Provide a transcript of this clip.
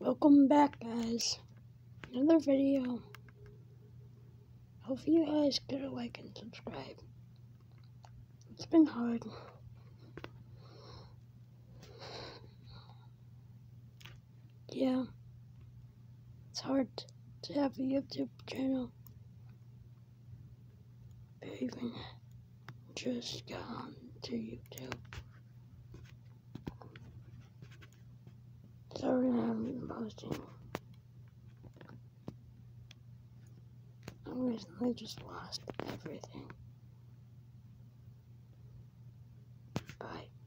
Welcome back, guys. Another video. Hope you guys get a like and subscribe. It's been hard. Yeah. It's hard to have a YouTube channel. But even just on to YouTube. Sorry I haven't been posting. I recently just lost everything. Bye.